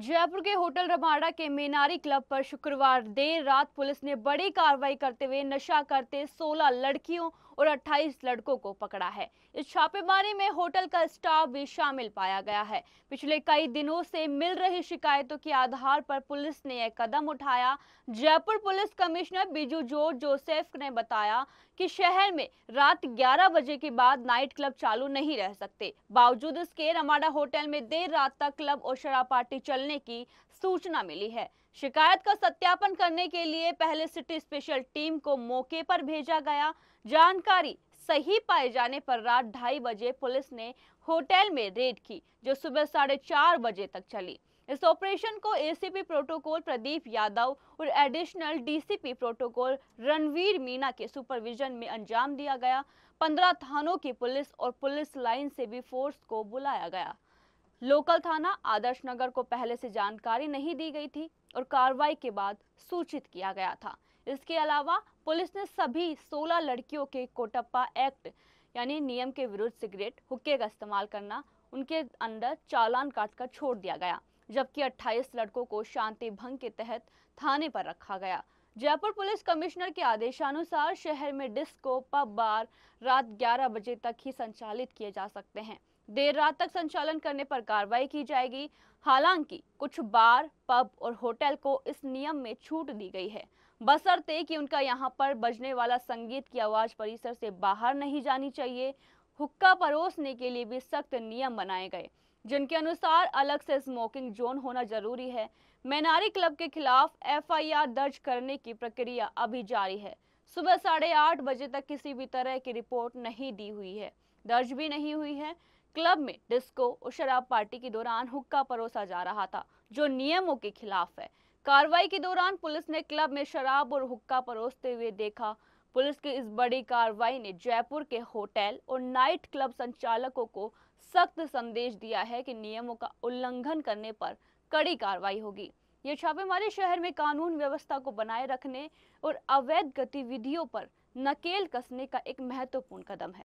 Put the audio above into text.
जयपुर के होटल रमाड़ा के मीनारी क्लब पर शुक्रवार देर रात पुलिस ने बड़ी कार्रवाई करते हुए नशा करते 16 लड़कियों और 28 लड़कों को पकड़ा है। इस छापेमारी में होटल का स्टाफ भी शामिल पाया गया है। पिछले कई दिनों से मिल रही शिकायतों के आधार पर पुलिस ने यह कदम उठाया। जयपुर पुलिस कमिश्नर बिजू ज़ोर जोसेफ ने बताया कि शहर में रात 11 बजे के बाद नाइट क्लब चालू नहीं रह सकते। बावजूद इसके, रमाडा होटल में देर रात तक क्लब और शराब पार्टी चलने की सूचना मिली है। शिकायत का सत्यापन करने के लिए पहले सिटी स्पेशल टीम को मौके पर भेजा गया। जानकारी सही पाए जाने पर रात ढाई बजे पुलिस ने होटल में रेड की, जो सुबह साढ़े चार बजे तक चली। इस ऑपरेशन को एसीपी प्रोटोकॉल प्रदीप यादव और additional DCP protocol Ranveer Meena के सुपरविजन में अंजाम दिया गया। पंद्रह थानों की पुलिस और पुलिस लाइन से भी फोर्स को बुलाया गया। लोकल थाना आदर्श नगर को पहले से जानकारी नहीं दी गई थी और कार्रवाई के बाद सूचित किया गया था। इसके अलावा पुलिस ने सभी 16 लड़कियों के कोटप्पा एक्ट, यानी नियम के विरुद्ध सिगरेट, हुक्के का इस्तेमाल करना, उनके अंदर चालान काटकर छोड़ दिया गया, जबकि 28 लड़कों को शांति भंग के तहत थाने पर रखा गया। जयपुर पुलिस कमिश्नर के आदेशानुसार शहर में डिस्को, पब, बार रात 11 बजे तक ही संचालित किए जा सकते हैं। देर रात तक संचालन करने पर कार्रवाई की जाएगी। हालाँकि, कुछ बार, पब और होटल को इस नियम में छूट दी गई है। बसरते कि उनका यहाँ पर बजने वाला संगीत की आवाज़ परिसर से बाहर नहीं जानी चाहिए। हुक्का परोसने के लिए भी सख्त नियम बनाए गए। जिनके अनुसार अलग से स्मोकिंग जोन होना ज़रूरी है। मैनारी क्लब के खिलाफ एफआईआर दर्ज करने की प्रक्रिया अभी जारी है। सुबह साढ़े आठ बजे तक किसी भी तरह की रिपोर्ट नहीं दी हुई है। दर्ज भी नहीं हुई है। क्लब में डिस्को और शराब पार्टी के दौरान हुक्का परोसा जा रहा था, जो नियमों के खिलाफ है। कार्रवाई के दौरान पुलिस ने क्लब में शराब और हुक्का परोसते हुए देखा पुलिस की इस बड़ी कार्रवाई ने जयपुर के होटल और नाइट क्लब संचालकों को सख्त संदेश दिया है कि नियमों का उल्लंघन करने पर कड़ी कार्रवाई होगी। ये छापेमारी शहर में कानून व्यवस्था को बनाए रखने और अवैध गतिविधियों पर नकेल कसने का एक महत्वपूर्ण कदम है।